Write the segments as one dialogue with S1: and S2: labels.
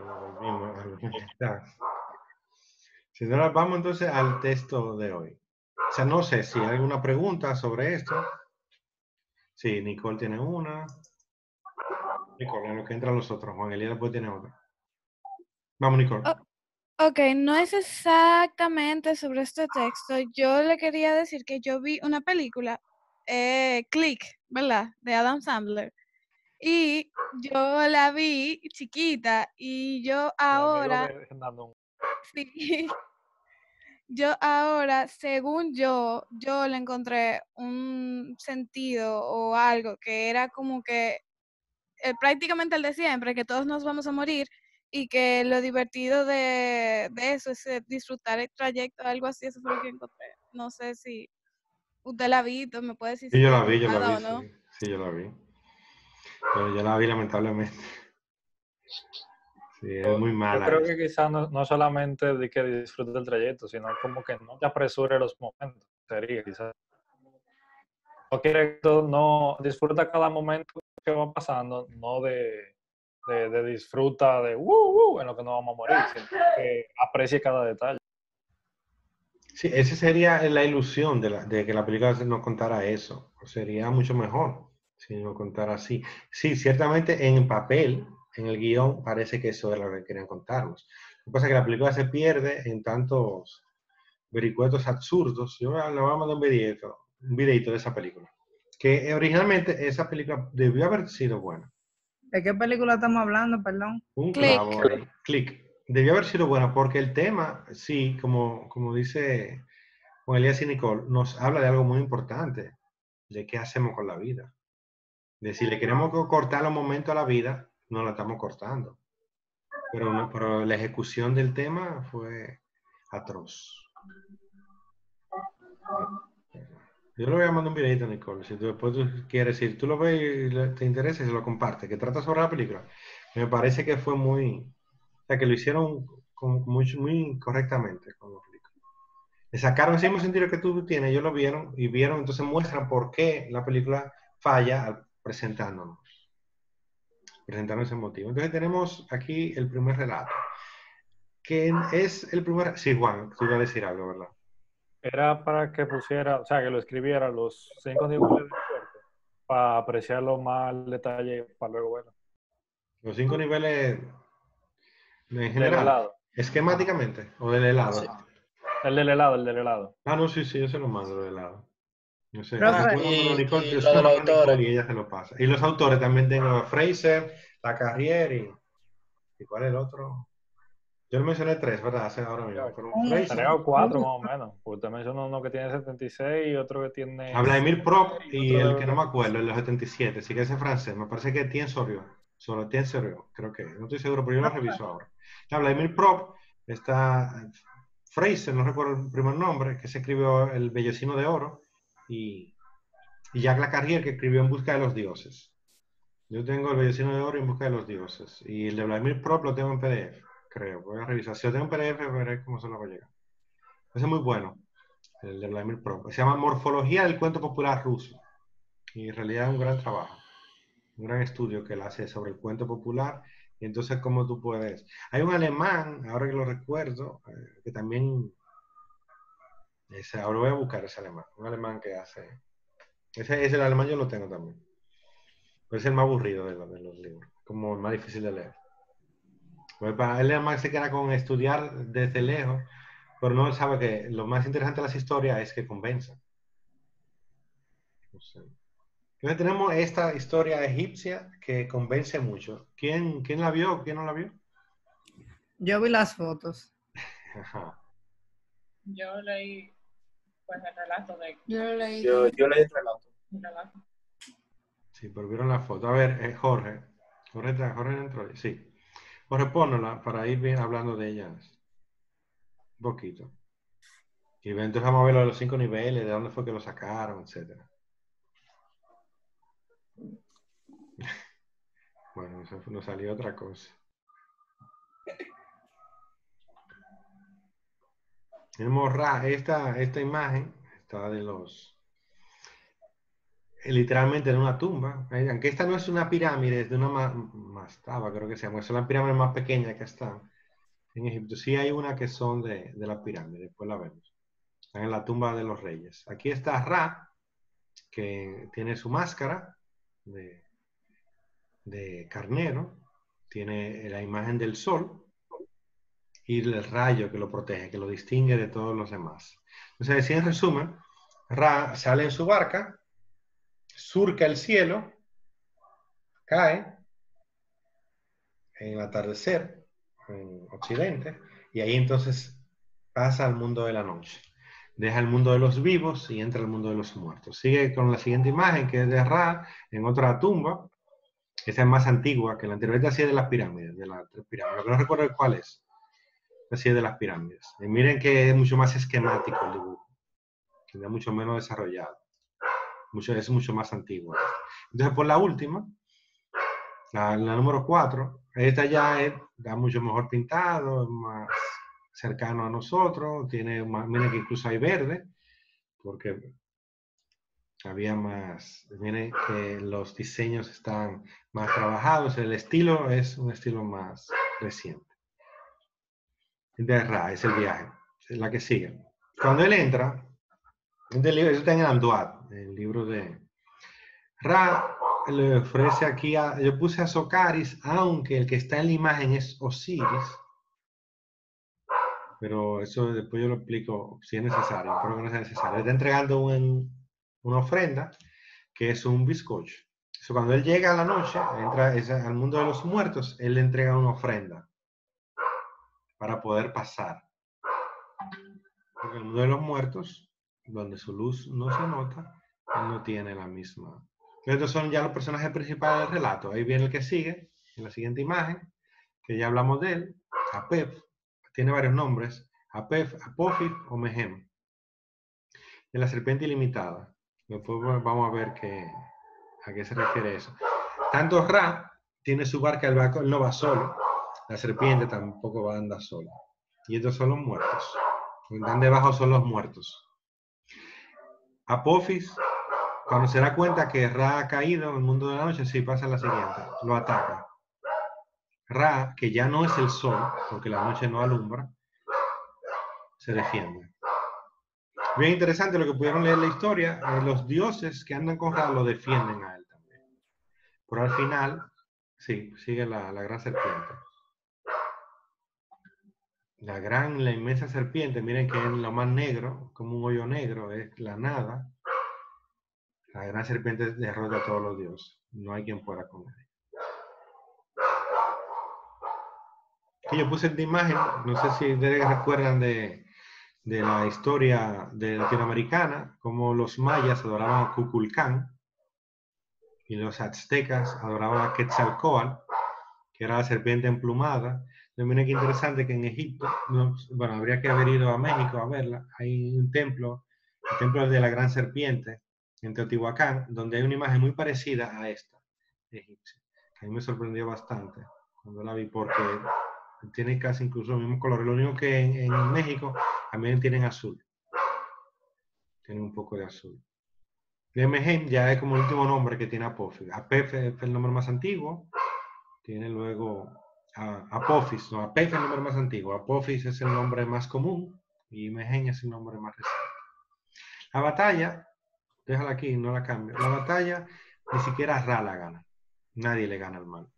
S1: volvimos, Señora, vamos entonces al texto de hoy. O sea, no sé si hay alguna pregunta sobre esto. Sí, Nicole tiene una. Nicole, en lo que entran los otros. Juan Elías después tiene otra. Vamos, Nicole.
S2: Oh, ok, no es exactamente sobre este texto. Yo le quería decir que yo vi una película, eh, Click, ¿verdad? De Adam Sandler. Y yo la vi chiquita y yo ahora... Sí. Yo ahora, según yo, yo le encontré un sentido o algo que era como que eh, prácticamente el de siempre, que todos nos vamos a morir y que lo divertido de, eso es eh, disfrutar el trayecto, algo así, eso fue lo que encontré. No sé si usted la ha visto, me puede decir.
S1: Sí, yo la vi, yo la vi. sí, yo la vi. Pero yo la vi lamentablemente. Sí, es muy mala.
S3: Yo creo que quizás no, solamente de que disfrutes del trayecto, sino como que no te apresure los momentos. Sería quizás. No quiere no disfruta cada momento que va pasando, no de, de, disfruta de uh, uh, en lo que no vamos a morir, sino que aprecie cada detalle.
S1: Sí, esa sería la ilusión de, la, de que la película nos contara eso. Sería mucho mejor si nos contara así. Sí, ciertamente en papel en el guion parece que eso es lo que querían contarnos. Lo que pasa es que la película se pierde en tantos vericuetos absurdos. Yo le voy a mandar un videito, un videito de esa película. Que originalmente esa película debió haber sido buena.
S4: ¿De qué película estamos hablando, perdón?
S1: Un Click. Click. Debió haber sido buena porque el tema, sí, como, como dice Juan Elías y Nicole, nos habla de algo muy importante, de qué hacemos con la vida. De si le queremos cortar los momentos a la vida, no la estamos cortando. Pero, pero la ejecución del tema fue atroz. Yo le voy a mandar un videito, Nicole. Si tú después tú quieres decir, tú lo ves y te interesa se lo comparte, que trata sobre la película. Me parece que fue muy, o sea, que lo hicieron muy, muy correctamente con la película. Le sacaron ese mismo sentido que tú tienes, ellos lo vieron y vieron, entonces muestran por qué la película falla presentándonos presentar ese motivo. Entonces tenemos aquí el primer relato, que es el primer... Sí, Juan, tú ibas a decir algo, ¿verdad?
S3: Era para que pusiera, o sea, que lo escribiera los cinco niveles de cuerpo, para apreciarlo más al detalle, para luego bueno.
S1: Los cinco niveles en general. Esquemáticamente, o del helado.
S3: El del helado, el del helado.
S1: Ah, no, sí, sí, yo se lo mando del helado. No sé,
S5: y, y,
S1: ella se lo pasa. Y los autores también tengo Fraser, La Carrière y, y ¿cuál es el otro? Yo le mencioné tres, ¿verdad? Hace ahora mismo.
S3: Tres o cuatro más o menos. Porque usted mencionó uno que tiene 76 y otro que tiene...
S1: A Vladimir Prop y el que no me acuerdo, el de los 77. Sí que ese francés. Me parece que tiene Sorio. Solo tiene Sorio, creo que. No estoy seguro, pero yo lo reviso ahora. A Vladimir Prop está Fraser, no recuerdo el primer nombre, que se escribió El Bellocino de Oro y, y Jacques Lacarrière que escribió En busca de los dioses. Yo tengo el Bellocino de Oro En busca de los dioses. Y el de Vladimir Prop lo tengo en PDF, creo. Voy a revisar. Si lo tengo en PDF, veré cómo se lo va a llegar. Ese es muy bueno, el de Vladimir Prop. Se llama Morfología del cuento popular ruso. Y en realidad es un gran trabajo. Un gran estudio que él hace sobre el cuento popular. Y entonces, ¿cómo tú puedes? Hay un alemán, ahora que lo recuerdo, eh, que también ese, ahora voy a buscar ese alemán. Un alemán que hace. Ese, ese el alemán yo lo tengo también. es el más aburrido de, de los libros. Como el más difícil de leer. Pues para él además se queda con estudiar desde lejos, pero no sabe que lo más interesante de las historias es que convenzan. Entonces tenemos esta historia egipcia que convence mucho. ¿Quién, quién la vio? ¿Quién no la vio?
S4: Yo vi las fotos.
S5: Yo leí pues el relato de...
S2: Yo
S5: leí.
S2: Yo,
S5: yo leí el relato. el relato.
S1: Sí, pero vieron la foto. A ver, eh, Jorge. Jorge, Jorge entró. Sí. Jorge, ponla para ir bien hablando de ellas. Un poquito. Y entonces vamos a ver los cinco niveles, de dónde fue que lo sacaron, etcétera. bueno, eso nos salió otra cosa. Tenemos esta, esta imagen, está de los... literalmente en una tumba. Eh, Aunque esta no es una pirámide, es de una ma- mastaba, creo que se llama. Son las pirámides más pequeñas que están en Egipto. Sí hay una que son de, de la pirámide, después la vemos. Están en la tumba de los reyes. Aquí está Ra, que tiene su máscara de carnero, tiene la imagen del sol y el rayo que lo protege, que lo distingue de todos los demás. Entonces, así en resumen, Ra sale en su barca, surca el cielo, cae en el atardecer, en Occidente, y ahí entonces pasa al mundo de la noche. Deja el mundo de los vivos y entra al mundo de los muertos. Sigue con la siguiente imagen, que es de Ra en otra tumba. Esta es más antigua que la anterior. Es de las pirámides, de las tres pirámides. No recuerdo cuál es. Esta sí es de las pirámides. Y miren que es mucho más esquemático el dibujo. Está mucho menos desarrollado. Mucho, es mucho más antiguo. Entonces, por la última, la, la número 4, esta ya es, está mucho mejor pintado, es más cercano a nosotros, tiene más, miren que incluso hay verde, porque había más, miren que los diseños están más trabajados, el estilo es un estilo más reciente. De Ra, es el viaje, es la que sigue. Cuando él entra, este eso está en el el libro de Ra, le ofrece aquí a, yo puse a Socaris, aunque el que está en la imagen es Osiris, pero eso después yo lo explico si es necesario, pero que no sea necesario. Está entregando un- una ofrenda que es un bizcocho. Eso cuando él llega a la noche, entra al mundo de los muertos, él le entrega una ofrenda para poder pasar. Porque el mundo de los muertos, donde su luz no se nota, él no tiene la misma. Estos son ya los personajes principales del relato. Ahí viene el que sigue, en la siguiente imagen, que ya hablamos de él, Apep, tiene varios nombres, Apef, Apophis o Mehem. De la serpiente ilimitada. Después vamos a ver a qué se refiere eso. Tanto Ra tiene su barca, él no va solo. La serpiente tampoco va a andar sola. Y estos son los muertos. Los que están debajo son los muertos. Apophis, cuando se da cuenta que Ra ha caído en el mundo de la noche, sí pasa la siguiente, lo ataca. Ra, que ya no es el sol, porque la noche no alumbra, se defiende. Bien interesante lo que pudieron leer la historia, eh, los dioses que andan con Ra lo defienden a él también. Pero al final, sí, sigue la, la gran serpiente. La gran, la inmensa serpiente, miren que es lo más negro, como un hoyo negro, es la nada. La gran serpiente derrota a todos los dioses. No hay quien pueda con él. Que yo puse esta imagen, no sé si ustedes recuerdan de, de la historia de latinoamericana, como los mayas adoraban a Cuculcán y los aztecas adoraban a Quetzalcóatl, que era la serpiente emplumada. Miren qué interesante que en Egipto, no, bueno, habría que haber ido a México a verla, hay un templo, el templo de la gran serpiente, en Teotihuacán, donde hay una imagen muy parecida a esta, egipcia, que a mí me sorprendió bastante cuando la vi, porque tiene casi incluso los mismos colores. Lo único que en, en México también tienen azul. Tienen un poco de azul. De Mehem ya es como el último nombre que tiene Apophis. Apef es el nombre más antiguo. Tiene luego Apophis. No, Apef es el nombre más antiguo. Apophis es el nombre más común. Y Mehem es el nombre más reciente. La batalla, déjala aquí, no la cambio. La batalla ni siquiera Ra la gana. Nadie le gana al mal.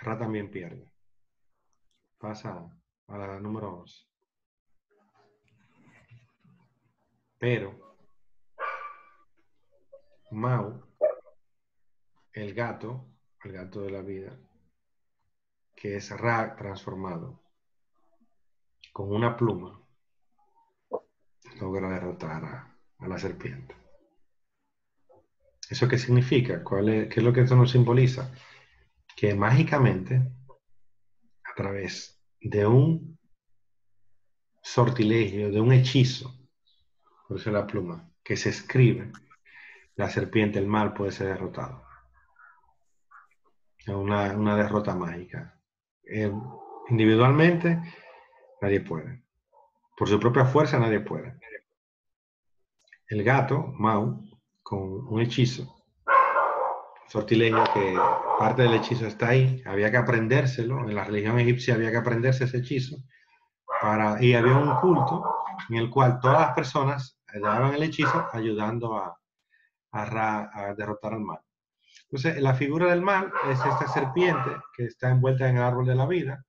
S1: Ra también pierde. Pasa a la número 11. Pero Mau, el gato, el gato de la vida, que es Ra transformado, con una pluma, logra derrotar a, la serpiente. ¿Eso qué significa? ¿Cuál es, ¿Qué es lo que esto nos simboliza? Que mágicamente, a través de un sortilegio, de un hechizo, por eso la pluma, que se escribe, la serpiente, el mal puede ser derrotado. Una, una derrota mágica. Eh, individualmente, nadie puede. Por su propia fuerza, nadie puede. el gato, Mau, con un hechizo, sortilegio que parte del hechizo está ahí, había que aprendérselo, en la religión egipcia había que aprenderse ese hechizo, para, y había un culto en el cual todas las personas llevaban el hechizo ayudando a derrotar al mal. Entonces, la figura del mal es esta serpiente que está envuelta en el árbol de la vida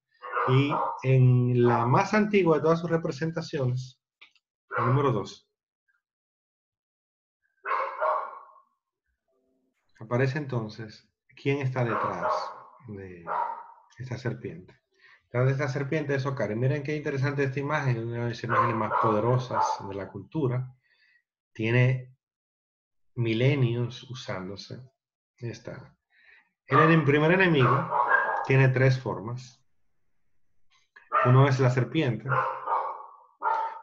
S1: y en la más antigua de todas sus representaciones, el número 2, aparece entonces quién está detrás de esta serpiente. Detrás de esta serpiente es Okari. Miren qué interesante esta imagen, una de las imágenes más poderosas de la cultura. Tiene milenios usándose. Está. El primer enemigo tiene tres formas. Uno es la serpiente,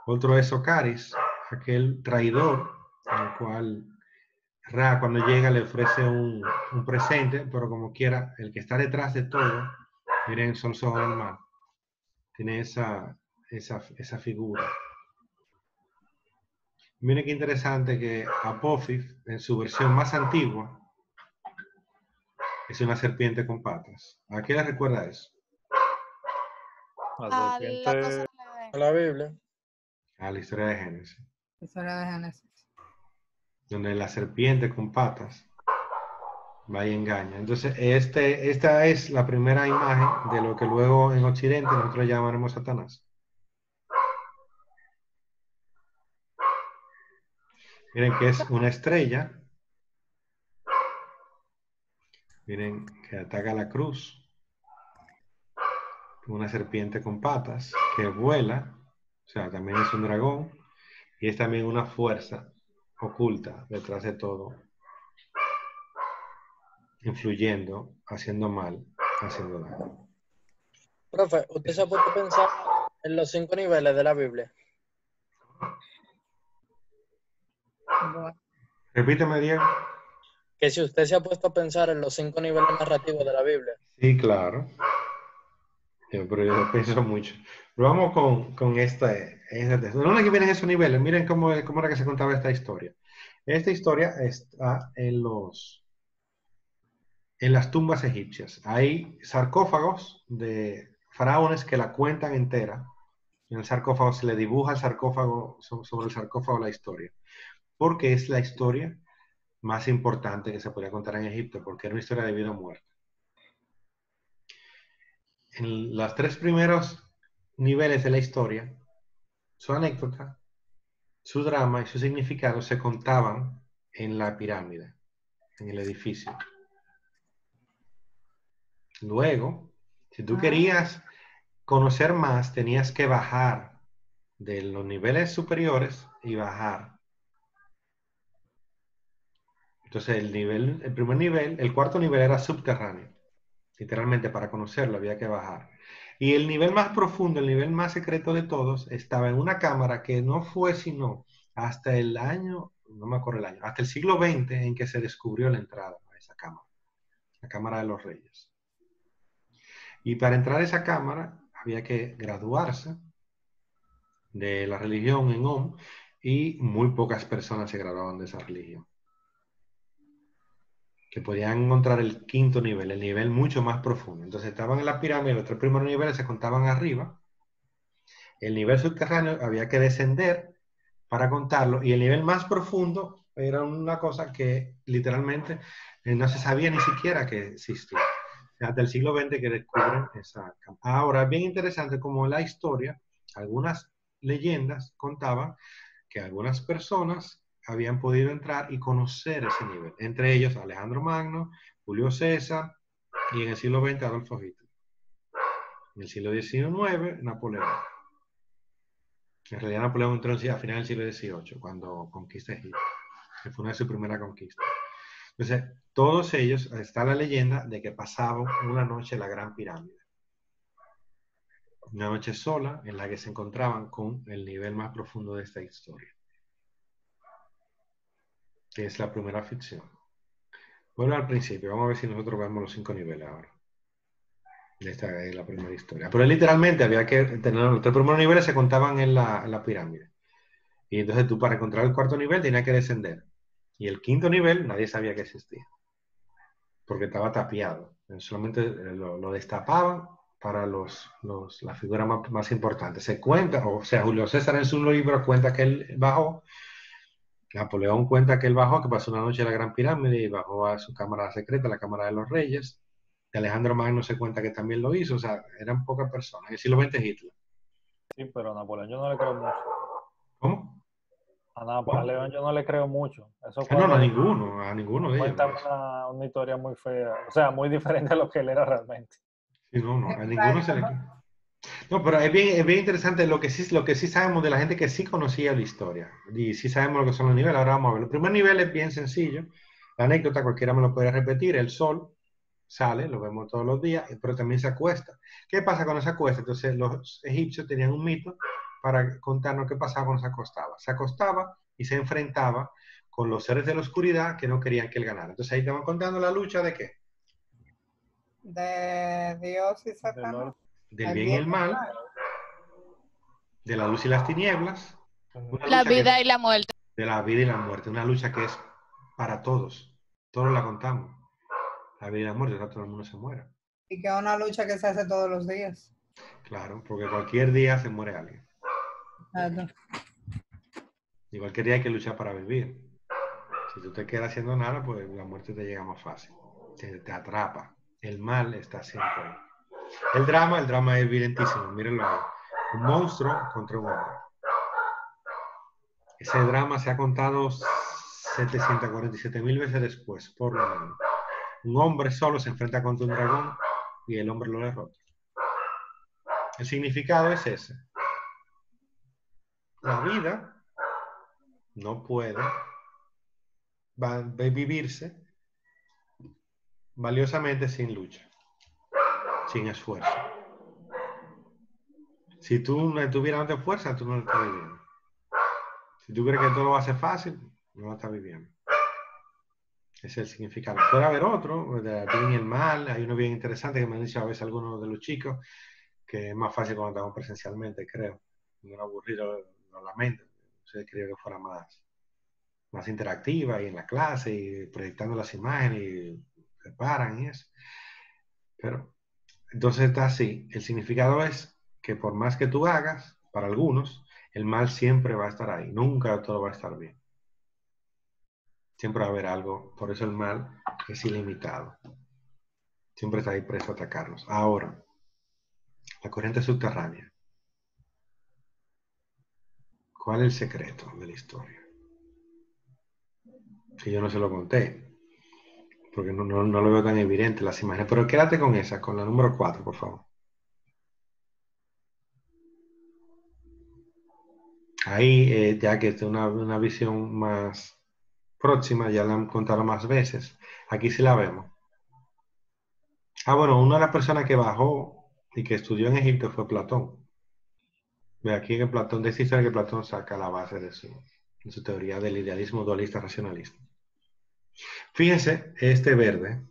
S1: otro es Ocaris, aquel traidor al cual Ra cuando llega le ofrece un, presente, pero como quiera, el que está detrás de todo, miren, son ojos del mar. Tiene esa, esa, esa figura. Miren qué interesante que Apophis, en su versión más antigua, es una serpiente con patas. ¿A qué le recuerda eso?
S3: La.
S5: A la Biblia.
S1: A la historia de Génesis.
S4: Historia de Génesis
S1: donde la serpiente con patas va y engaña. Entonces, este, esta es la primera imagen de lo que luego en Occidente nosotros llamaremos Satanás. Miren que es una estrella. Miren que ataca la cruz. Una serpiente con patas que vuela. O sea, también es un dragón. Y es también una fuerza oculta detrás de todo, influyendo, haciendo mal, haciendo daño.
S5: Profe, ¿usted se ha puesto a pensar en los cinco niveles de la Biblia?
S1: Repíteme, Diego.
S5: Que si usted se ha puesto a pensar en los cinco niveles narrativos de la Biblia.
S1: Sí, claro. pero yo pienso mucho. Pero vamos con, con esta, no que vienen esos niveles, miren cómo, cómo era que se contaba esta historia. Esta historia está en los en las tumbas egipcias. Hay sarcófagos de faraones que la cuentan entera. En el sarcófago se le dibuja el sarcófago, sobre el sarcófago la historia. Porque es la historia más importante que se podía contar en Egipto, porque era una historia de vida o muerte. En los tres primeros niveles de la historia su anécdota, su drama y su significado se contaban en la pirámide, en el edificio. Luego, si tú ah. querías conocer más, tenías que bajar de los niveles superiores y bajar. Entonces, el primer nivel, el cuarto nivel era subterráneo. Literalmente, para conocerlo había que bajar. Y el nivel más profundo, el nivel más secreto de todos, estaba en una cámara que no fue sino hasta el año, no me acuerdo el año, hasta el siglo XX en que se descubrió la entrada a esa cámara, la Cámara de los Reyes. Y para entrar a esa cámara había que graduarse de la religión en OM y muy pocas personas se graduaban de esa religión que podían encontrar el quinto nivel, el nivel mucho más profundo. Entonces estaban en la pirámide, los tres primeros niveles se contaban arriba. El nivel subterráneo había que descender para contarlo y el nivel más profundo era una cosa que literalmente eh, no se sabía ni siquiera que existía. Hasta el siglo XX que descubren esa Ahora, bien interesante como la historia, algunas leyendas contaban que algunas personas habían podido entrar y conocer ese nivel. Entre ellos Alejandro Magno, Julio César y en el siglo XX Adolfo Hitler. En el siglo XIX, Napoleón. En realidad Napoleón entró a finales del siglo XVIII, cuando conquista Egipto, que fue una de sus primeras conquistas. Entonces, todos ellos, está la leyenda de que pasaban una noche en la Gran Pirámide. Una noche sola en la que se encontraban con el nivel más profundo de esta historia que es la primera ficción. Bueno, al principio, vamos a ver si nosotros vemos los cinco niveles ahora. Esta es la primera historia. Pero literalmente había que tener los tres primeros niveles se contaban en la, pirámide. Y entonces tú para encontrar el cuarto nivel tenías que descender. Y el quinto nivel nadie sabía que existía. Porque estaba tapiado. Solamente eh, lo, lo destapaban para los, los, la figura más, más importante. Se cuenta, o sea, Julio César en su libro cuenta que él bajó, Napoleón cuenta que él bajó, que pasó una noche en la Gran Pirámide y bajó a su cámara secreta, la Cámara de los Reyes. Y Alejandro Magno se cuenta que también lo hizo, o sea, eran pocas personas. En el siglo XX Hitler.
S3: Sí, pero a Napoleón yo no le creo mucho.
S1: ¿Cómo?
S3: A Napoleón yo no le creo mucho. Eso
S1: Ah, no, no, a ninguno, a ninguno de ellos.
S3: cuenta una, una historia muy fea, o sea, muy diferente a lo que él era realmente.
S1: Sí, no, no, a ninguno se le... No, pero es bien, es bien interesante lo que, sí, lo que sí sabemos de la gente que sí conocía la historia. Y sí sabemos lo que son los niveles. Ahora vamos a ver. El primer nivel es bien sencillo. La anécdota cualquiera me lo puede repetir. El sol sale, lo vemos todos los días, pero también se acuesta. ¿Qué pasa cuando se acuesta? Entonces los egipcios tenían un mito para contarnos qué pasaba cuando se acostaba. Se acostaba y se enfrentaba con los seres de la oscuridad que no querían que él ganara. Entonces ahí estamos contando la lucha de qué?
S4: De Dios y Satanás.
S1: Del bien y el mal, de la luz y las tinieblas,
S2: La
S1: que-
S2: vida y la muerte.
S1: de la vida y la muerte, una lucha que es para todos, todos la contamos, la vida y la muerte, o sea, todo el mundo se muere,
S4: Y que es una lucha que se hace todos los días.
S1: claro, porque cualquier día se muere alguien,
S4: Exacto.
S1: y cualquier día hay que luchar para vivir, si tú te quedas haciendo nada, pues la muerte te llega más fácil, te, te atrapa, el mal está siempre ahí. El drama, el drama es evidentísimo, mírenlo ahí, un monstruo contra un hombre. Ese drama se ha contado 747 mil veces después, por lo menos. Un hombre solo se enfrenta contra un dragón y el hombre lo derrota. El significado es ese. La vida no puede vivirse valiosamente sin lucha, sin esfuerzo. Si tú no tuvieras de fuerza, tú no lo estás viviendo. Si tú crees que todo va a ser fácil, no lo estás viviendo. Ese es el significado. Puede haber otro, de bien y el mal. Hay uno bien interesante que me han dicho a veces algunos de los chicos, que es más fácil cuando estamos presencialmente, creo. No aburrido, lo lamento. Yo quería que fuera más, más interactiva y en la clase y proyectando las imágenes y preparan y eso. Pero entonces está así. El significado es que por más que tú hagas, para algunos, el mal siempre va a estar ahí. Nunca todo va a estar bien. Siempre va a haber algo. Por eso el mal es ilimitado. Siempre está ahí preso a atacarnos. Ahora, la corriente subterránea. ¿Cuál es el secreto de la historia? Que yo no se lo conté, porque no, no, no lo veo tan evidente las imágenes. Pero quédate con esa, con la número 4, por favor. Ahí, eh, ya que es una, una visión más próxima, ya la han contado más veces. Aquí sí la vemos. Ah, bueno, una de las personas que bajó y que estudió en Egipto fue Platón. Ve aquí que Platón, historia que Platón saca la base de su, de su teoría del idealismo dualista racionalista. Fíjense, este verde.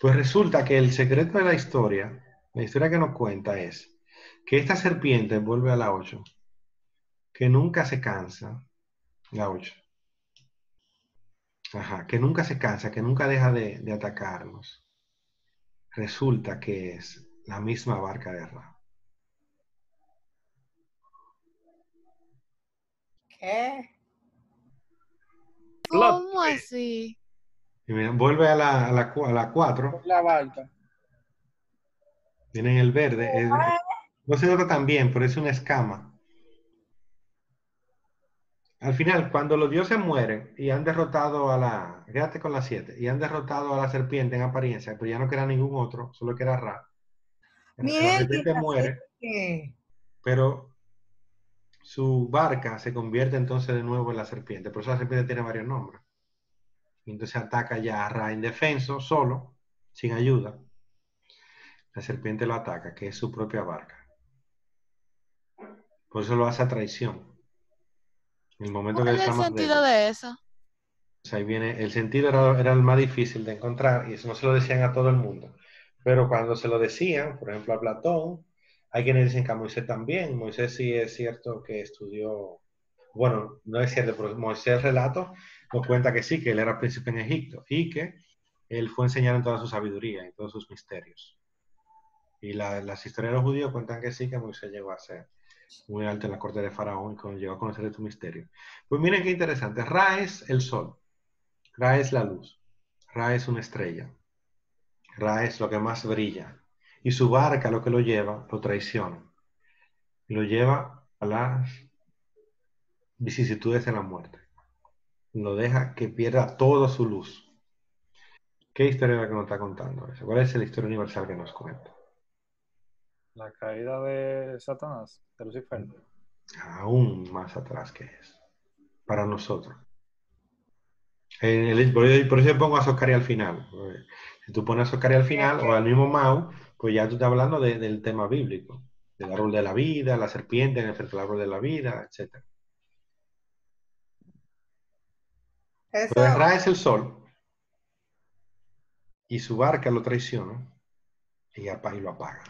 S1: Pues resulta que el secreto de la historia, la historia que nos cuenta es que esta serpiente, vuelve a la 8, que nunca se cansa, la 8. Ajá, que nunca se cansa, que nunca deja de, de atacarnos. Resulta que es la misma barca de Ra.
S4: ¿Qué?
S2: ¿Cómo así?
S1: Y vuelve a la, a la, a la 4,
S5: La barca.
S1: viene en el verde. es- no se nota tan bien, pero es una escama. Al final, cuando los dioses mueren y han derrotado a la, quédate con la 7, y han derrotado a la serpiente en apariencia, pero ya no queda ningún otro, solo queda Ra. La serpiente muere, pero su barca se convierte entonces de nuevo en la serpiente. Por eso la serpiente tiene varios nombres. Y entonces ataca ya a Ra indefenso, solo, sin ayuda. La serpiente lo ataca, que es su propia barca. Por eso lo hace a traición. En el momento que
S2: ¿Cuál es el sentido de eso?
S1: O sea, ahí viene, el sentido era, era el más difícil de encontrar y eso no se lo decían a todo el mundo. Pero cuando se lo decían, por ejemplo a Platón, hay quienes dicen que a Moisés también. Moisés sí es cierto que estudió bueno, no es cierto, pero Moisés relato nos cuenta que sí, que él era príncipe en Egipto y que él fue enseñado en toda su sabiduría, en todos sus misterios. Y la- las historias de los judíos cuentan que sí, que Moisés llegó a ser muy alto en la corte de Faraón y cuando llegó a conocer estos misterios. Pues miren qué interesante. Ra es el sol. Ra es la luz. Ra es una estrella. Ra es lo que más brilla. Y su barca lo que lo lleva, lo traiciona. Y lo lleva a las vicisitudes de la muerte. Lo deja que pierda toda su luz. ¿Qué historia es la que nos está contando? eso? ¿Cuál es la historia universal que nos cuenta?
S3: La caída de Satanás, de Lucifer.
S1: Aún más atrás que es. Para nosotros. En el- por eso yo pongo a Soscari al final. porque Si tú pones a Soscari al final o al mismo Mau, pues ya tú estás hablando de- del tema bíblico. Del árbol de la vida, la serpiente en el frente del árbol de la vida, etc.
S4: Eso,
S1: Pues Ra es el sol y su barca lo traiciona y, apa- y lo apaga.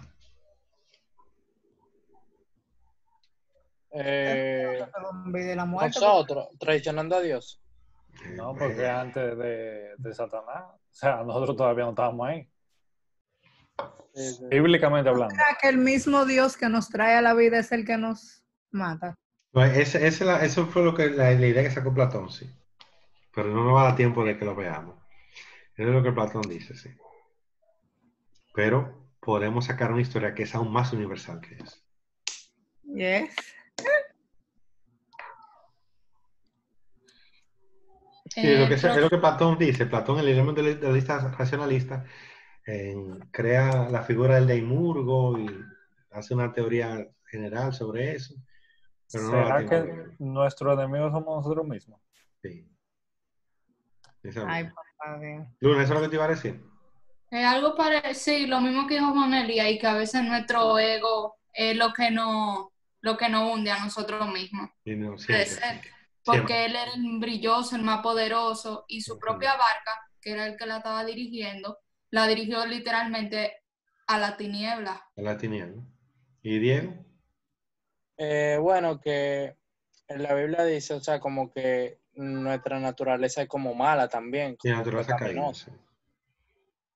S5: Eh, nosotros, traicionando a Dios.
S3: No, porque antes de, de Satanás, o sea, nosotros todavía no estábamos ahí. Bíblicamente hablando.
S4: ¿Será que el mismo Dios que nos trae a la vida es el que nos mata?
S1: Pues ese- ese la- eso fue lo que la, la idea que sacó Platón, sí. Pero no nos va a dar tiempo de que lo veamos. Eso es lo que Platón dice, sí. Pero podemos sacar una historia que es aún más universal que es.
S4: Yes.
S1: Sí, es lo que,
S6: Eh,
S1: se- es lo que Platón dice. Platón, el elemento de la lista racionalista, en- crea la figura del Deimurgo y hace una teoría general sobre eso. Pero no
S3: ¿Será que
S1: verlo.
S3: nuestro enemigo somos nosotros mismos?
S1: Sí.
S4: Ay.
S1: Luna, ¿eso es lo que te iba a decir?
S6: Es algo parecido, lo mismo que dijo Monelli, y que a veces nuestro ego es lo que nos, lo que nos hunde a nosotros mismos.
S1: No, siempre, sí.
S6: Porque
S1: Siempre.
S6: él era el brilloso, el más poderoso, y su propia barca, que era el que la estaba dirigiendo, la dirigió literalmente a la tiniebla.
S1: A la tiniebla. ¿Y Diego?
S5: Eh, bueno, que en la Biblia dice, o sea, como que nuestra naturaleza es como mala también,
S1: Sí,
S5: como
S1: naturaleza caída. Sí.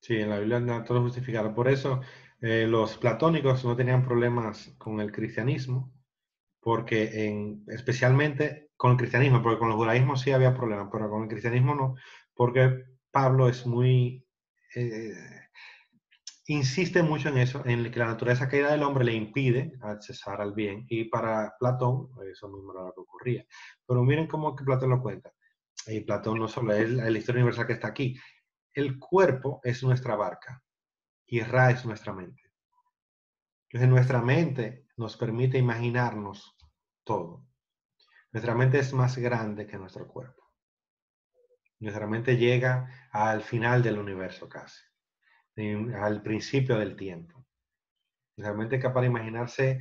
S1: Sí, en la Biblia anda todo justificado. Por eso eh, los platónicos no tenían problemas con el cristianismo, porque en, especialmente con el cristianismo, porque con el judaísmo sí había problemas, pero con el cristianismo no, porque Pablo es muy... eh, insiste mucho en eso, en que la naturaleza caída del hombre le impide accesar al bien, y para Platón eso mismo era lo que ocurría. Pero miren cómo que Platón lo cuenta. Y Platón no solo es la historia universal que está aquí, el cuerpo es nuestra barca y Ra es nuestra mente. Entonces nuestra mente nos permite imaginarnos todo. Nuestra mente es más grande que nuestro cuerpo. Nuestra llega al final del universo casi, al principio del tiempo. Nuestra es capaz de imaginarse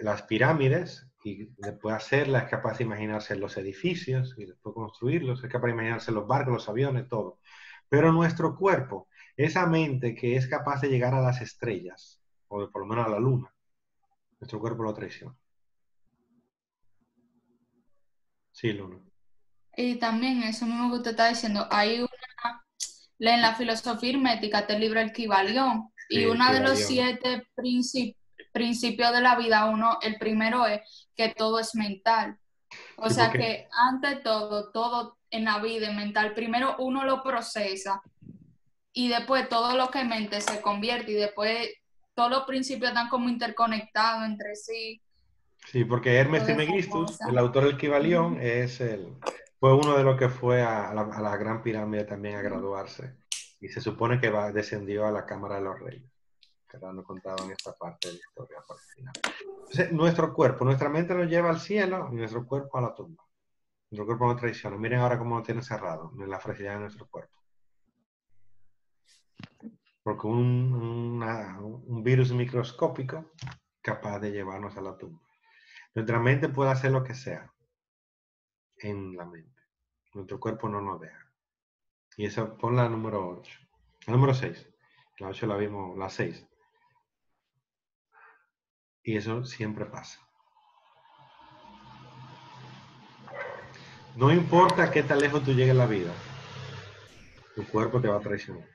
S1: las pirámides y después hacerlas, es capaz de imaginarse los edificios y después construirlos, es capaz de imaginarse los barcos, los aviones, todo. Pero nuestro cuerpo, esa mente que es capaz de llegar a las estrellas, o por lo menos a la luna, nuestro cuerpo lo traiciona. Sí, Luna.
S6: Y también eso mismo que usted está diciendo, hay una, en la filosofía hermética está el libro El Kybalión, y uno de los siete princip- principios de la vida, uno, el primero es que todo es mental. O
S1: Sí,
S6: sea
S1: porque-
S6: que ante todo, todo en la vida es mental. Primero uno lo procesa y después todo lo que mente se convierte y después todos los principios están como interconectados entre sí.
S1: Sí, porque Hermes Trismegistus, el autor del Kybalión, es el, fue uno de los que fue a la, a la Gran Pirámide también a graduarse. Y se supone que va, descendió a la Cámara de los Reyes. Que ahora no contaba en esta parte de la historia para el final. Entonces, nuestro cuerpo, nuestra mente nos lleva al cielo y nuestro cuerpo a la tumba. Nuestro cuerpo nos traiciona. Miren ahora cómo lo tiene cerrado, en la fragilidad de nuestro cuerpo. Porque un, una- un virus microscópico capaz de llevarnos a la tumba. Nuestra mente puede hacer lo que sea en la mente. Nuestro cuerpo no nos deja. Y eso, pon la número 8. La número 6. La 8 la vimos, la 6. Y eso siempre pasa. No importa qué tan lejos tú llegues en la vida, tu cuerpo te va a traicionar.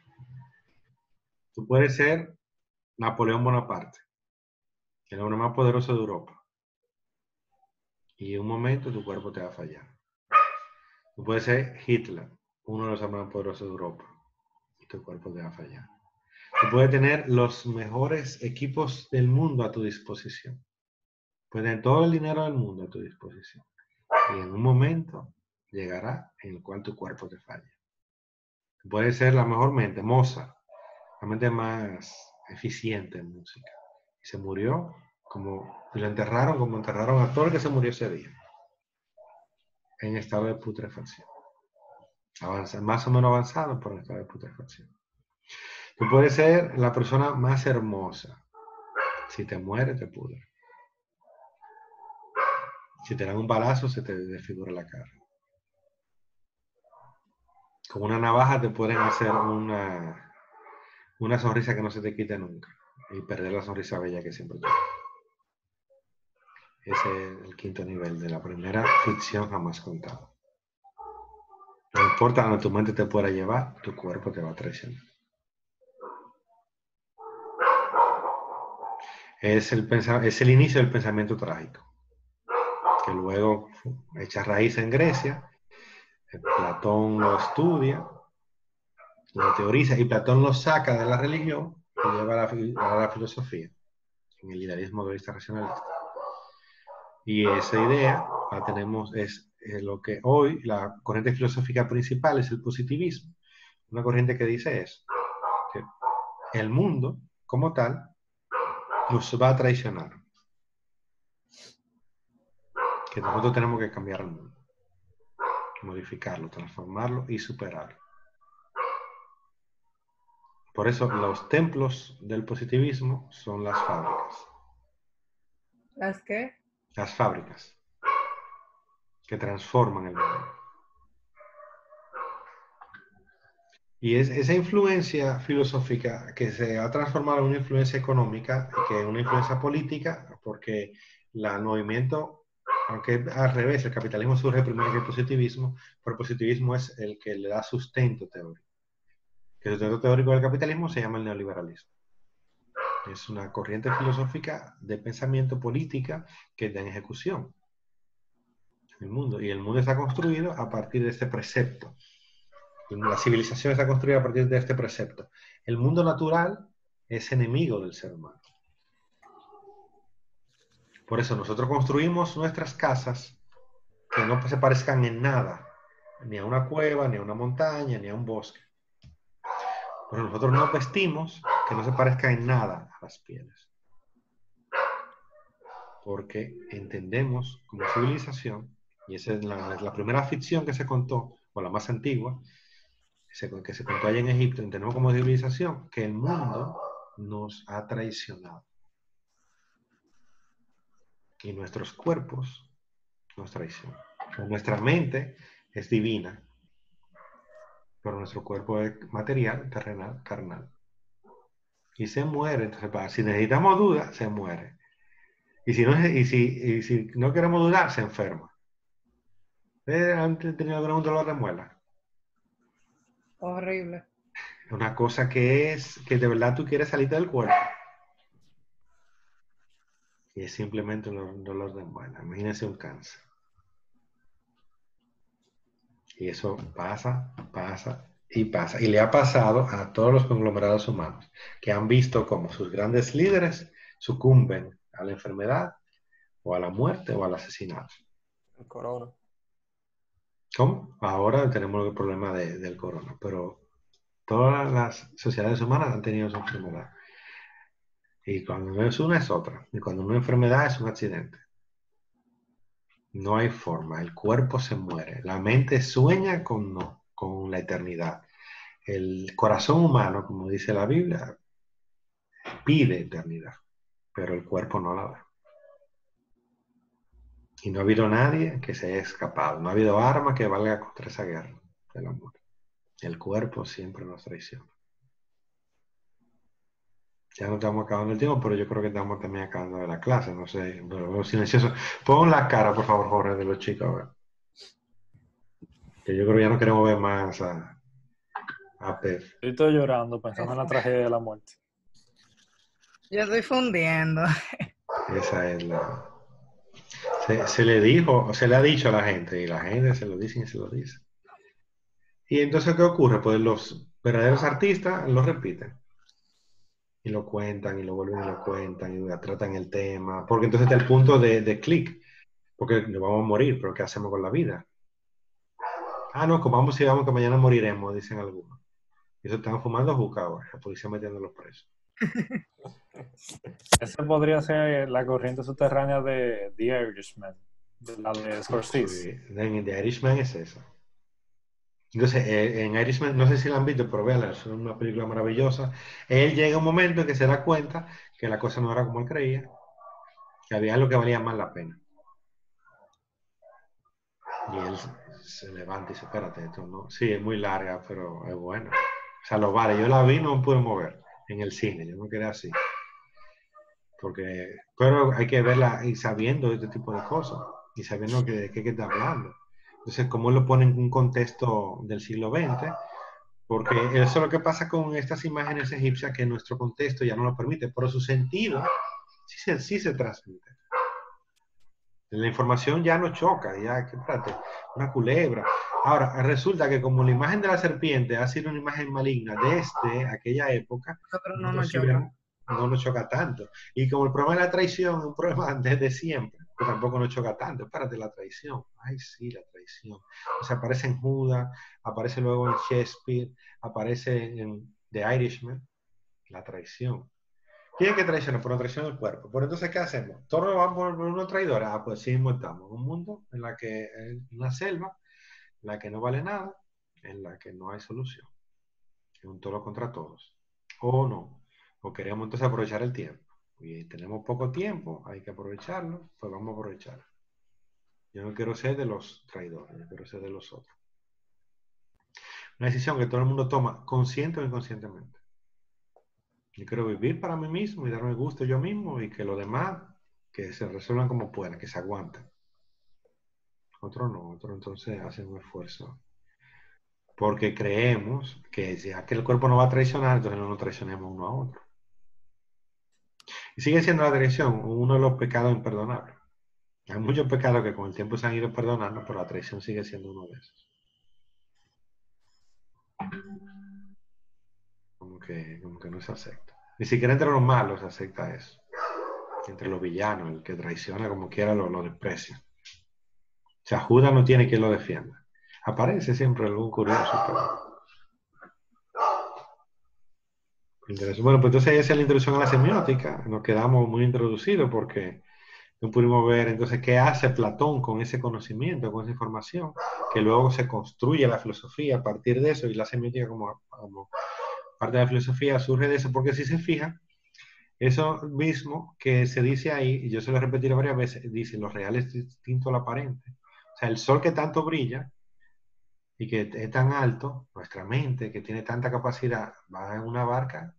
S1: Tú puedes ser Napoleón Bonaparte, el hombre más poderoso de Europa. Y en un momento tu cuerpo te va a fallar. Tú puedes ser Hitler, uno de los hombres más poderosos de Europa. Y tu cuerpo te va a fallar. Tú puedes tener los mejores equipos del mundo a tu disposición. Puedes tener todo el dinero del mundo a tu disposición. Y en un momento llegará en el cual tu cuerpo te falle. Puede ser la mejor mente, Mozart, la mente más eficiente en música. Y se murió como, y lo enterraron como enterraron a todo el que se murió ese día. En estado de putrefacción. Avanza, más o menos avanzado, pero en estado de putrefacción. Tú puedes ser la persona más hermosa. Si te mueres, te pudre. Si te dan un balazo, se te desfigura la cara. Con una navaja te pueden hacer una, una sonrisa que no se te quite nunca y perder la sonrisa bella que siempre tuve. Es el quinto nivel de la primera ficción jamás contada. No importa donde tu mente te pueda llevar, tu cuerpo te va a traicionar. Es el, es el inicio del pensamiento trágico, que luego echa raíz en Grecia. Platón lo estudia, lo teoriza y Platón lo saca de la religión y lleva a la, filosofía, en el idealismo egoísta racionalista. Y esa idea la tenemos, es lo que hoy la corriente filosófica principal es el positivismo. Una corriente que dice es que el mundo como tal nos va a traicionar. Que nosotros tenemos que cambiar el mundo, modificarlo, transformarlo y superarlo. Por eso los templos del positivismo son las fábricas.
S4: ¿Las qué?
S1: Las fábricas que transforman el mundo. Y es esa influencia filosófica que se ha transformado en una influencia económica, que es una influencia política, porque el movimiento, aunque al revés, el capitalismo surge primero que el positivismo, pero el positivismo es el que le da sustento teórico. El sustento teórico del capitalismo se llama el neoliberalismo. Es una corriente filosófica de pensamiento política que está en ejecución el mundo. Y el mundo está construido a partir de este precepto la civilización está construida a partir de este precepto. El mundo natural es enemigo del ser humano. Por eso nosotros construimos nuestras casas que no se parezcan en nada, ni a una cueva, ni a una montaña, ni a un bosque. Pero nosotros nos vestimos que no se parezca en nada las pieles. Porque entendemos como civilización, y esa es la, primera ficción que se contó, o la más antigua, que se contó allá en Egipto, entendemos como civilización, que el mundo nos ha traicionado. Y nuestros cuerpos nos traicionan. nuestra mente es divina, pero nuestro cuerpo es material, terrenal, carnal. Y se muere. Entonces, si necesitamos duda, se muere. Y si no, y si, y si no queremos dudar, se enferma. ¿Han tenido algún dolor de muela?
S4: Horrible.
S1: Una cosa que es que de verdad tú quieres salir del cuerpo. Y es simplemente un dolor de muela. Imagínense un cáncer. Y eso pasa, pasa y pasa. Y le ha pasado a todos los conglomerados humanos que han visto cómo sus grandes líderes sucumben a la enfermedad o a la muerte o al asesinato.
S5: El corona.
S1: ¿Cómo? Ahora tenemos el problema del corona, pero todas las sociedades humanas han tenido su enfermedad. Y cuando no es una, es otra. Y cuando una enfermedad es un accidente. No hay forma. El cuerpo se muere. La mente sueña con no, con la eternidad. El corazón humano, como dice la Biblia, pide eternidad, pero el cuerpo no la da. Y no ha habido nadie que se haya escapado. No ha habido arma que valga contra esa guerra del amor. El cuerpo siempre nos traiciona. Ya no estamos acabando el tiempo, pero yo creo que estamos también acabando de la clase. No sé, silencioso. Pon la cara, por favor, Jorge, de los chicos. Que yo creo que ya no queremos ver más a, a Pep.
S3: Yo estoy llorando pensando en la tragedia de la muerte.
S4: Yo estoy fundiendo.
S1: Esa es la. Se, se le dijo, se le ha dicho a la gente, y la gente se lo dice y se lo dice. Y entonces, ¿qué ocurre? Pues los verdaderos artistas lo repiten. Y lo cuentan, y lo vuelven y lo cuentan, y tratan el tema. Porque entonces está el punto de, de clic. Porque nos vamos a morir, pero ¿qué hacemos con la vida? Ah, no, comamos y vamos que mañana moriremos, dicen algunos. Y eso están fumando juca ahora, la policía metiendo los presos.
S3: Esa podría ser la corriente subterránea de The Irishman, de la de Scorsese.
S1: Sí, en The Irishman es eso. Entonces, eh, en Irishman, no sé si la han visto, pero véanla, es una película maravillosa. Él llega un momento en que se da cuenta que la cosa no era como él creía, que había algo que valía más la pena. Y él se levanta y dice, espérate, esto no. Sí, es muy larga, pero es buena. O sea, lo vale. Yo la vi, no pude mover en el cine, yo me quedé así. Porque, pero hay que verla y sabiendo este tipo de cosas y sabiendo que, de qué está hablando. Entonces, cómo lo pone en un contexto del siglo XX, porque eso es lo que pasa con estas imágenes egipcias que nuestro contexto ya no lo permite, pero su sentido sí se, sí se transmite. La información ya no choca, ya, que espérate, una culebra. Ahora, resulta que como la imagen de la serpiente ha sido una imagen maligna desde aquella época,
S4: no nos choca.
S1: no nos choca tanto. Y como el problema de la traición es un problema desde siempre, pues tampoco nos choca tanto. Espérate, la traición. Ay, sí, la traición. O sea, aparece en Judas, aparece luego en Shakespeare, aparece en The Irishman, la traición. ¿Quién es que traiciona? Por la traición del cuerpo. Por entonces, ¿qué hacemos? ¿Todos vamos por una traidora? Ah, pues sí, mismo estamos. Un mundo en la que, en una selva, en la que no vale nada, en la que no hay solución. Es un toro contra todos. O no. O queremos entonces aprovechar el tiempo. Y tenemos poco tiempo, hay que aprovecharlo, pues vamos a aprovecharlo. Yo no quiero ser de los traidores, yo quiero ser de los otros. Una decisión que todo el mundo toma, consciente o inconscientemente. Yo quiero vivir para mí mismo y darme gusto yo mismo y que los demás que se resuelvan como puedan, que se aguanten. Otros no, otros entonces hacen un esfuerzo. Porque creemos que ya que el cuerpo no va a traicionar, entonces no nos traicionemos uno a otro. Y sigue siendo la traición uno de los pecados imperdonables. Hay muchos pecados que con el tiempo se han ido perdonando, pero la traición sigue siendo uno de esos. Que, como que no se acepta. Ni siquiera entre los malos se acepta eso. Entre los villanos, el que traiciona como quiera lo, lo desprecia. O sea, Judas no tiene quien lo defienda. Aparece siempre algún curioso, pero... Bueno, pues entonces esa es la introducción a la semiótica. Nos quedamos muy introducidos porque no pudimos ver entonces qué hace Platón con ese conocimiento, con esa información, que luego se construye la filosofía a partir de eso y la semiótica como, como parte de la filosofía surge de eso, porque si se fijan, eso mismo que se dice ahí, y yo se lo he repetido varias veces, dice lo real es distinto a lo aparente. O sea, el sol que tanto brilla y que es tan alto, nuestra mente que tiene tanta capacidad, va en una barca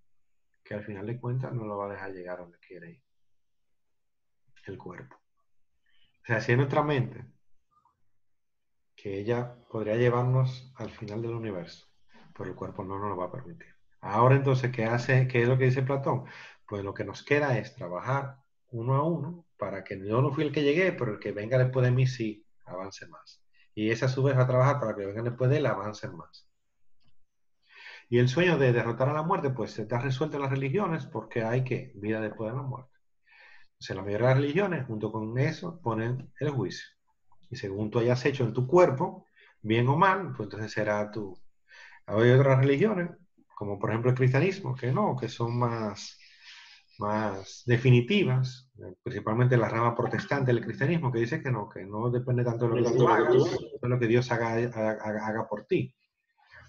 S1: que al final de cuentas no lo va a dejar llegar donde quiere ir. El cuerpo. O sea, si es nuestra mente, que ella podría llevarnos al final del universo, pero el cuerpo no nos lo va a permitir. Ahora entonces, ¿qué hace? ¿Qué es lo que dice Platón? Pues lo que nos queda es trabajar uno a uno para que yo no fui el que llegué, pero el que venga después de mí sí avance más. Y ese a su vez va a trabajar para que vengan después de él avancen más. Y el sueño de derrotar a la muerte, pues está resuelto en las religiones porque hay que vida después de la muerte. Entonces, la mayoría de las religiones, junto con eso, ponen el juicio. Y según tú hayas hecho en tu cuerpo, bien o mal, pues entonces será tu. Hay otras religiones, como por ejemplo el cristianismo, que no, que son más, más definitivas, principalmente la rama protestante del cristianismo, que dice que no, que no depende tanto de lo que tú hagas, de lo que Dios haga, haga, haga por ti.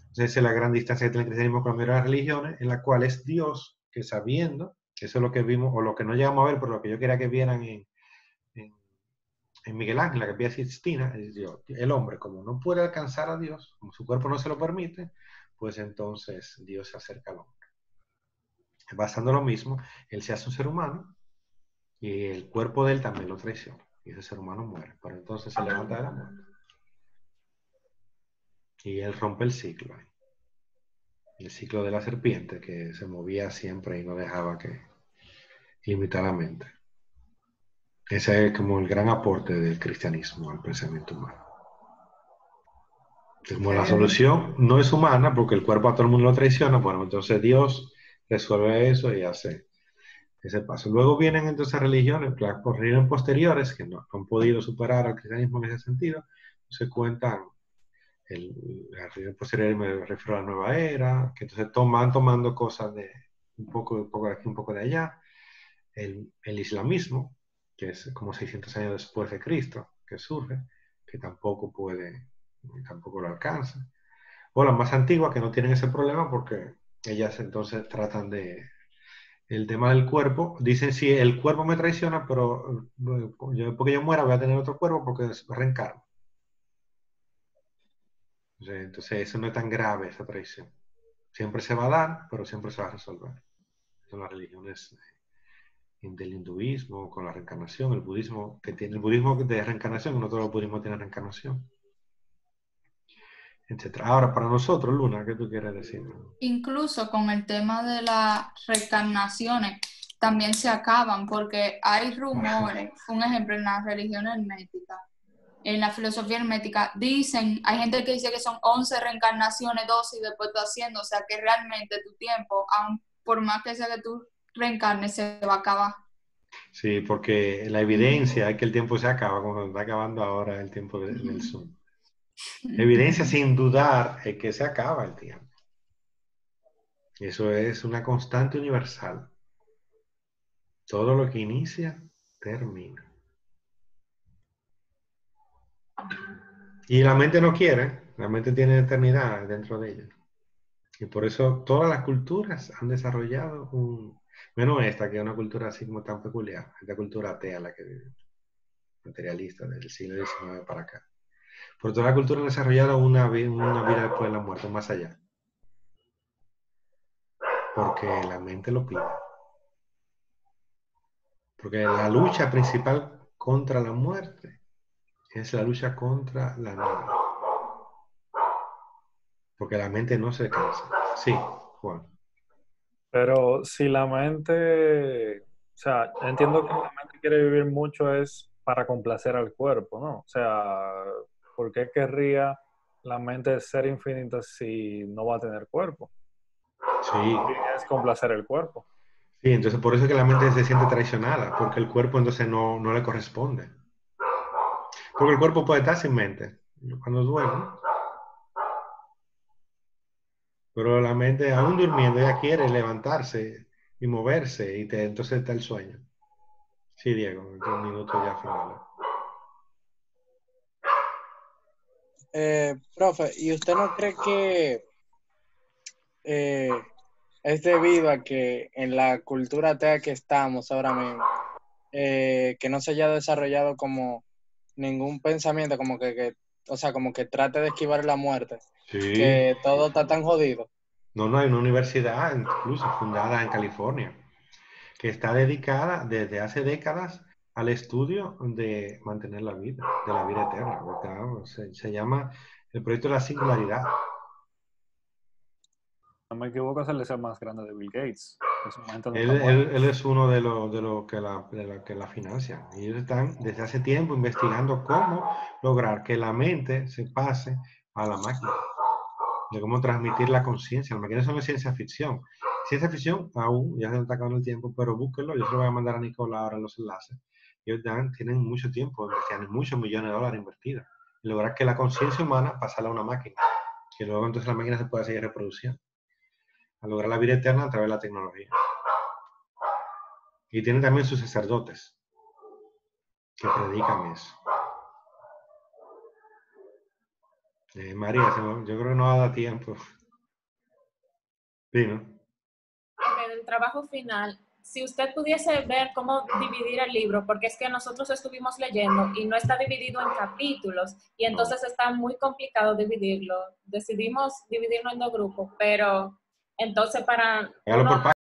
S1: Entonces, esa es la gran distancia entre el cristianismo con las religiones, en la cual es Dios que sabiendo, eso es lo que vimos, o lo que no llegamos a ver, pero lo que yo quería que vieran en, en, en Miguel Ángel, la capilla Sixtina, es Dios. el hombre, como no puede alcanzar a Dios, como su cuerpo no se lo permite, pues entonces Dios se acerca al hombre. Basando lo mismo, él se hace un ser humano y el cuerpo de él también lo traiciona. Y ese ser humano muere, pero entonces se levanta de la muerte. Y él rompe el ciclo. El ciclo de la serpiente que se movía siempre y no dejaba que limitadamente. Ese es como el gran aporte del cristianismo al pensamiento humano. Como la solución no es humana porque el cuerpo a todo el mundo lo traiciona, bueno, entonces Dios resuelve eso y hace ese paso. Luego vienen entonces religiones, las religiones posteriores que no han podido superar al cristianismo en ese sentido, se cuentan el, la religión posterior me refiero a la nueva era, que entonces toman tomando cosas de un poco, un poco de aquí, un poco de allá. El, el islamismo, que es como 600 años después de Cristo, que surge, que tampoco puede, tampoco lo alcanza. O las más antiguas que no tienen ese problema porque ellas entonces tratan de el tema del cuerpo. Dicen si el cuerpo me traiciona, pero eh, yo, porque yo muera voy a tener otro cuerpo porque reencarno. Entonces, eso no es tan grave, esa traición. Siempre se va a dar, pero siempre se va a resolver. Son las religiones del hinduismo, con la reencarnación, el budismo, que tiene el budismo de reencarnación, no todos los budismos tienen reencarnación, etc. Ahora, para nosotros, Luna, ¿qué tú quieres decir?
S6: Incluso con el tema de las reencarnaciones, también se acaban, porque hay rumores, un ejemplo, en las religiones herméticas, en la filosofía hermética, dicen, hay gente que dice que son 11 reencarnaciones, 12 y después tú haciendo, o sea que realmente tu tiempo, aun por más que sea que tú reencarnes, se va a acabar.
S1: Sí, porque la evidencia es que el tiempo se acaba, como está acabando ahora el tiempo de- del Zoom. Evidencia sin dudar es que se acaba el tiempo. Eso es una constante universal. Todo lo que inicia, termina. Y la mente no quiere, la mente tiene eternidad dentro de ella. Y por eso todas las culturas han desarrollado un, menos esta, que es una cultura así como tan peculiar, esta cultura atea, la que vive, materialista del siglo XIX para acá. Por toda la cultura han desarrollado una, una vida después de la muerte, más allá. Porque la mente lo pide. Porque la lucha principal contra la muerte es la lucha contra la nada. Porque la mente no se cansa. Sí, Juan.
S3: Pero si la mente, o sea, entiendo que la mente quiere vivir mucho es para complacer al cuerpo, ¿no? O sea, ¿por qué querría la mente ser infinita si no va a tener cuerpo?
S1: Sí,
S3: Es complacer el cuerpo.
S1: sí, entonces por eso es que la mente se siente traicionada, porque el cuerpo entonces no, no le corresponde. Porque el cuerpo puede estar sin mente cuando duerme. Pero la mente, aún durmiendo, ella quiere levantarse y moverse, y te- entonces está el sueño. Sí, Diego, en un minuto ya final.
S5: Eh, profe, ¿y usted no cree que eh, es debido a que en la cultura atea que estamos ahora mismo, eh, que no se haya desarrollado como ningún pensamiento, como que, que- o sea, como que trate de esquivar la muerte,
S1: Sí.
S5: que todo está tan jodido?
S1: No, no, hay una universidad incluso fundada en California que está dedicada desde hace décadas al estudio de mantener la vida, de la vida eterna. Está- Se, se llama el proyecto de la singularidad.
S3: No me equivoco, es el deseo más grande de Bill Gates. Es
S1: Él, él- él es uno de los de los que, la, de la que la financian. Y ellos están desde hace tiempo investigando cómo lograr que la mente se pase a la máquina. De cómo transmitir la conciencia. La máquina eso no es ciencia ficción. Ciencia ficción aún, ya se está acabando el tiempo, pero búsquenlo. Yo se lo voy a mandar a Nicolás ahora en los enlaces. Ellos tienen mucho tiempo, investigando, muchos millones de dólares invertidos. Y lograr que la conciencia humana pasarla a una máquina. Que luego entonces la máquina se pueda seguir reproduciendo. A lograr la vida eterna a través de la tecnología. Y tienen también sus sacerdotes que predican eso. Eh, María, yo creo que no va a dar tiempo. Sí, ¿no?
S7: en el trabajo final, si usted pudiese ver cómo dividir el libro, porque es que nosotros estuvimos leyendo y no está dividido en capítulos y entonces está muy complicado dividirlo. Decidimos dividirlo en dos grupos, pero entonces para uno